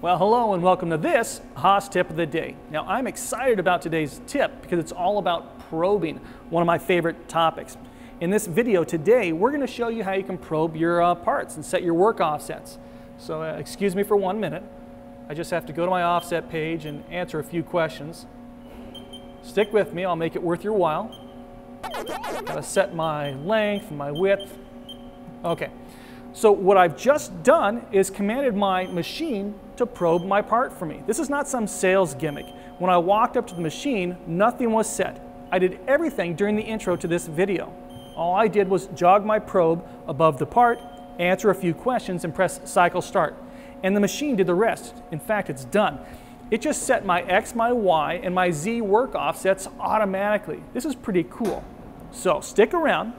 Well, hello and welcome to this Haas tip of the day. Now, I'm excited about today's tip because it's all about probing, one of my favorite topics. In this video today, we're going to show you how you can probe your uh, parts and set your work offsets. So, uh, excuse me for one minute. I just have to go to my offset page and answer a few questions. Stick with me, I'll make it worth your while. Gotta set my length and my width. Okay. So what I've just done is commanded my machine to probe my part for me. This is not some sales gimmick. When I walked up to the machine, nothing was set. I did everything during the intro to this video. All I did was jog my probe above the part, answer a few questions, and press cycle start. And the machine did the rest. In fact, it's done. It just set my X, my Y, and my Z work offsets automatically. This is pretty cool. So stick around.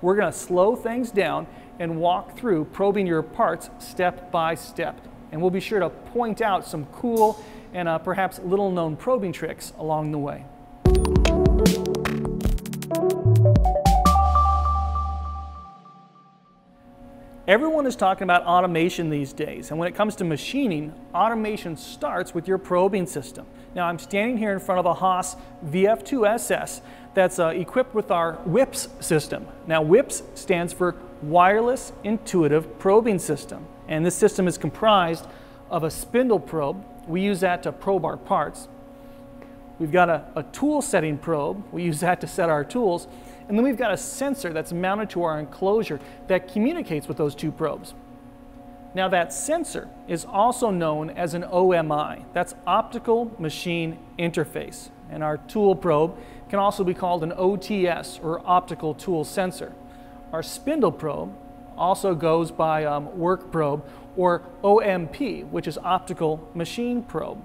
We're gonna slow things down and walk through probing your parts step by step. And we'll be sure to point out some cool and uh, perhaps little known probing tricks along the way. Everyone is talking about automation these days, and when it comes to machining, automation starts with your probing system. Now I'm standing here in front of a Haas VF2SS that's uh, equipped with our WIPS system. Now WIPS stands for Wireless Intuitive Probing System, and this system is comprised of a spindle probe. We use that to probe our parts. We've got a, a tool setting probe. We use that to set our tools. And then we've got a sensor that's mounted to our enclosure that communicates with those two probes. Now that sensor is also known as an OMI. That's Optical Machine Interface. And our tool probe can also be called an OTS or Optical Tool Sensor. Our spindle probe also goes by um, work probe or OMP, which is Optical Machine Probe.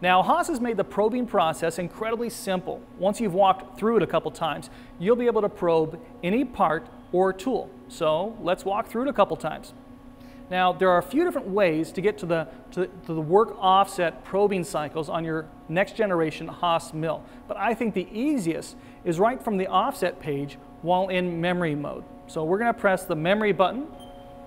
Now, Haas has made the probing process incredibly simple. Once you've walked through it a couple times, you'll be able to probe any part or tool. So let's walk through it a couple times. Now, there are a few different ways to get to the, to, to the work offset probing cycles on your next generation Haas mill. But I think the easiest is right from the offset page while in memory mode. So we're going to press the memory button,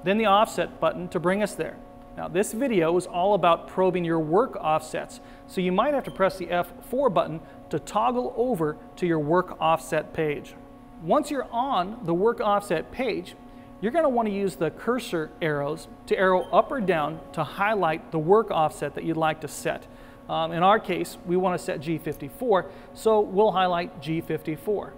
then the offset button to bring us there. Now this video is all about probing your work offsets, so you might have to press the F4 button to toggle over to your work offset page. Once you're on the work offset page, you're going to want to use the cursor arrows to arrow up or down to highlight the work offset that you'd like to set. Um, in our case, we want to set G54, so we'll highlight G54.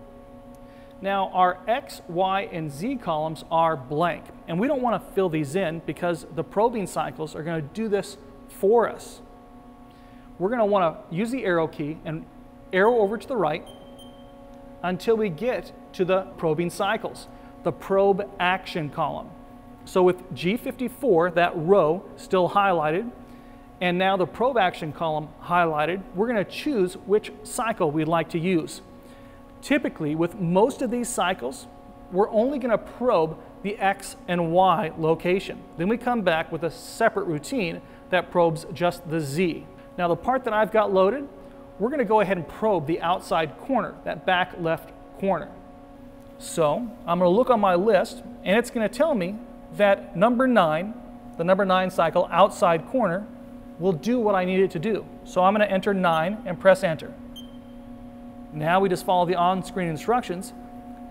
Now our X, Y, and Z columns are blank, and we don't want to fill these in because the probing cycles are going to do this for us. We're going to want to use the arrow key and arrow over to the right until we get to the probing cycles, the probe action column. So with G54, that row still highlighted, and now the probe action column highlighted, we're going to choose which cycle we'd like to use. Typically, with most of these cycles, we're only going to probe the X and Y location. Then we come back with a separate routine that probes just the Z. Now the part that I've got loaded, we're going to go ahead and probe the outside corner, that back left corner. So I'm going to look on my list and it's going to tell me that number 9, the number 9 cycle outside corner, will do what I need it to do. So I'm going to enter 9 and press enter. Now we just follow the on-screen instructions,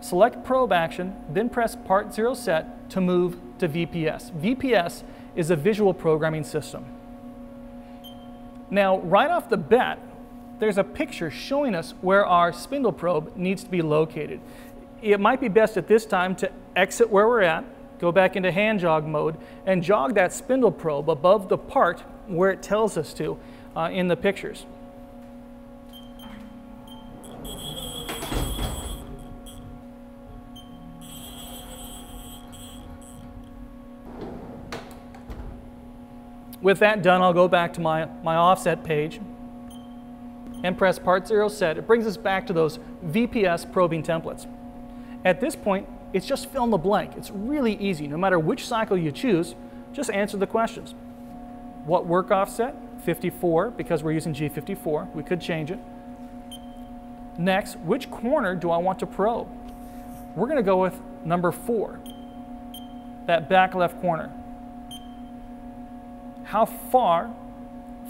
select probe action, then press part zero set to move to VPS. VPS is a visual programming system. Now, right off the bat, there's a picture showing us where our spindle probe needs to be located. It might be best at this time to exit where we're at, go back into hand jog mode, and jog that spindle probe above the part where it tells us to uh, in the pictures. With that done, I'll go back to my, my offset page and press part zero set. It brings us back to those VPS probing templates. At this point, it's just fill in the blank. It's really easy. No matter which cycle you choose, just answer the questions. What work offset? 54, because we're using G54. We could change it. Next, which corner do I want to probe? We're going to go with number four, that back left corner how far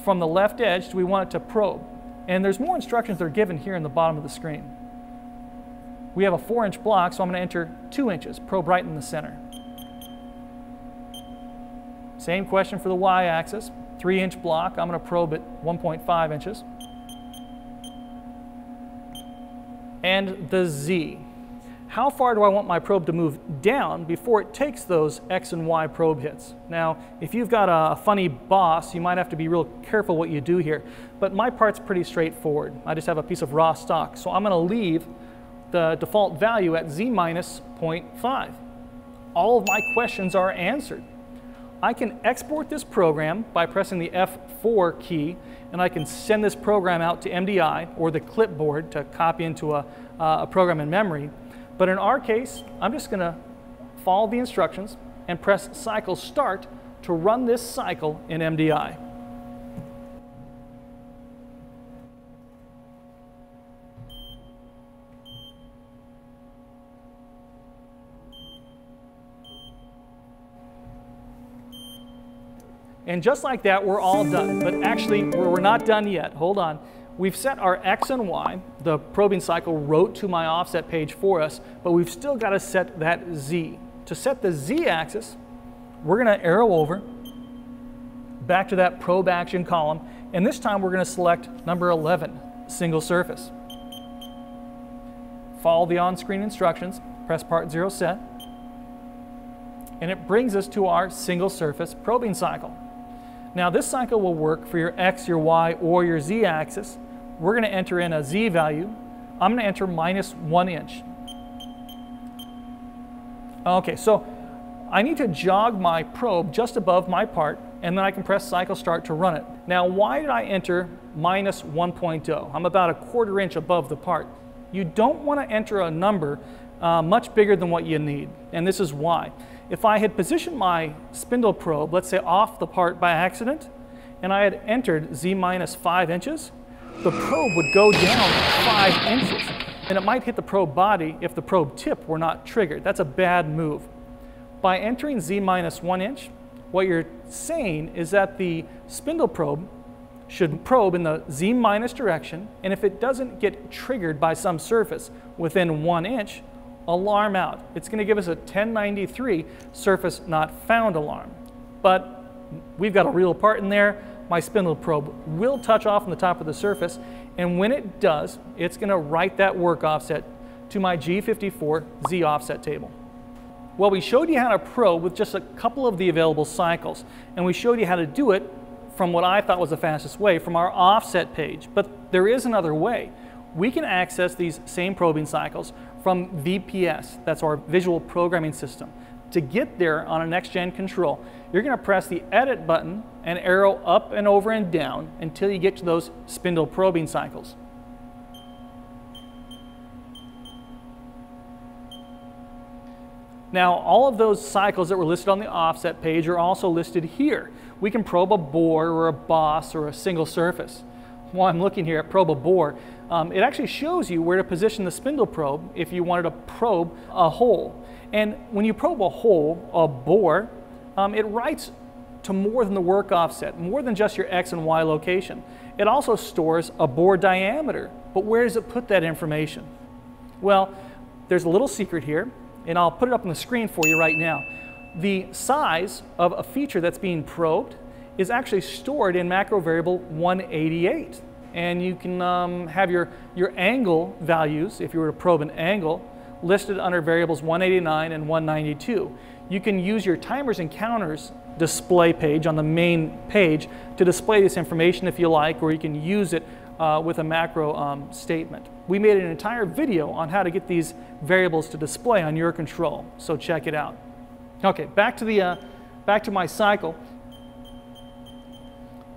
from the left edge do we want it to probe? And there's more instructions that are given here in the bottom of the screen. We have a four inch block, so I'm going to enter two inches, probe right in the center. Same question for the y-axis, three inch block, I'm going to probe at 1.5 inches. And the z. How far do I want my probe to move down before it takes those X and Y probe hits? Now, if you've got a funny boss, you might have to be real careful what you do here. But my part's pretty straightforward. I just have a piece of raw stock. So I'm going to leave the default value at z minus 0.5. All of my questions are answered. I can export this program by pressing the F4 key, and I can send this program out to MDI or the clipboard to copy into a, uh, a program in memory. But in our case, I'm just going to follow the instructions and press cycle start to run this cycle in MDI. And just like that, we're all done. But actually, we're not done yet. Hold on. We've set our X and Y. The probing cycle wrote to my offset page for us, but we've still got to set that Z. To set the Z axis, we're going to arrow over back to that probe action column, and this time we're going to select number 11, single surface. Follow the on-screen instructions, press part 0 set, and it brings us to our single surface probing cycle. Now this cycle will work for your X, your Y, or your Z axis. We're going to enter in a Z value. I'm going to enter minus one inch. Okay, so I need to jog my probe just above my part, and then I can press cycle start to run it. Now, why did I enter minus 1.0? I'm about a quarter inch above the part. You don't want to enter a number uh, much bigger than what you need, and this is why. If I had positioned my spindle probe, let's say off the part by accident, and I had entered Z minus five inches, the probe would go down five inches. And it might hit the probe body if the probe tip were not triggered. That's a bad move. By entering Z minus one inch, what you're saying is that the spindle probe should probe in the Z minus direction, and if it doesn't get triggered by some surface within one inch, alarm out. It's going to give us a 1093 surface not found alarm. But we've got a real part in there. My spindle probe will touch off on the top of the surface, and when it does, it's going to write that work offset to my G54 Z offset table. Well, we showed you how to probe with just a couple of the available cycles, and we showed you how to do it from what I thought was the fastest way from our offset page. But there is another way. We can access these same probing cycles from VPS, that's our visual programming system. To get there on a next-gen control, you're going to press the edit button and arrow up and over and down until you get to those spindle probing cycles. Now, all of those cycles that were listed on the offset page are also listed here. We can probe a bore or a boss or a single surface. While I'm looking here at probe a bore, um, it actually shows you where to position the spindle probe if you wanted to probe a hole. And when you probe a hole, a bore, um, it writes to more than the work offset, more than just your X and Y location. It also stores a bore diameter, but where does it put that information? Well, there's a little secret here, and I'll put it up on the screen for you right now. The size of a feature that's being probed is actually stored in macro variable 188 and you can um, have your, your angle values, if you were to probe an angle, listed under variables 189 and 192. You can use your timers and counters display page on the main page to display this information if you like, or you can use it uh, with a macro um, statement. We made an entire video on how to get these variables to display on your control, so check it out. Okay, back to, the, uh, back to my cycle.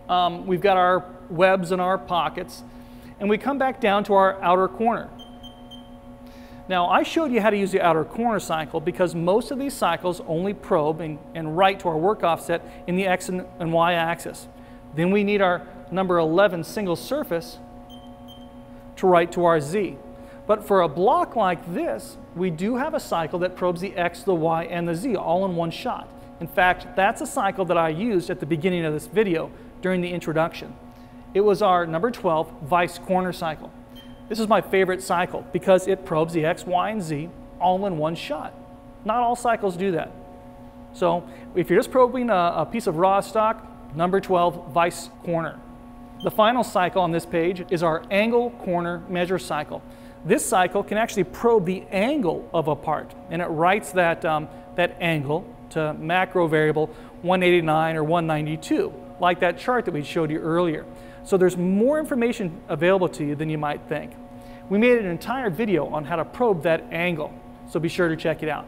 Um, we've got our webs in our pockets, and we come back down to our outer corner. Now, I showed you how to use the outer corner cycle because most of these cycles only probe and, and write to our work offset in the X and, and Y axis. Then we need our number 11 single surface to write to our Z. But for a block like this, we do have a cycle that probes the X, the Y, and the Z all in one shot. In fact, that's a cycle that I used at the beginning of this video during the introduction. It was our number 12 Vice corner cycle. This is my favorite cycle because it probes the X, Y, and Z all in one shot. Not all cycles do that. So if you're just probing a, a piece of raw stock, number 12 Vice corner. The final cycle on this page is our angle corner measure cycle. This cycle can actually probe the angle of a part, and it writes that, um, that angle to macro variable 189 or 192, like that chart that we showed you earlier. So there's more information available to you than you might think. We made an entire video on how to probe that angle, so be sure to check it out.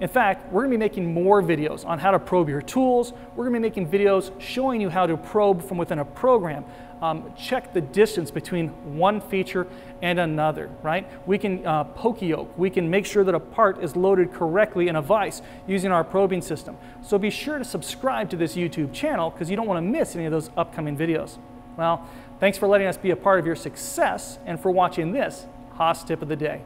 In fact, we're going to be making more videos on how to probe your tools. We're going to be making videos showing you how to probe from within a program. Um, check the distance between one feature and another, right? We can uh, yoke. We can make sure that a part is loaded correctly in a vise using our probing system. So be sure to subscribe to this YouTube channel because you don't want to miss any of those upcoming videos. Well, thanks for letting us be a part of your success and for watching this Haas Tip of the Day.